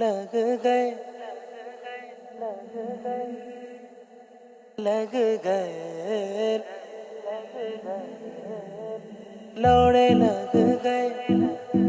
लग गए। लग गए। लौड़े लग गए।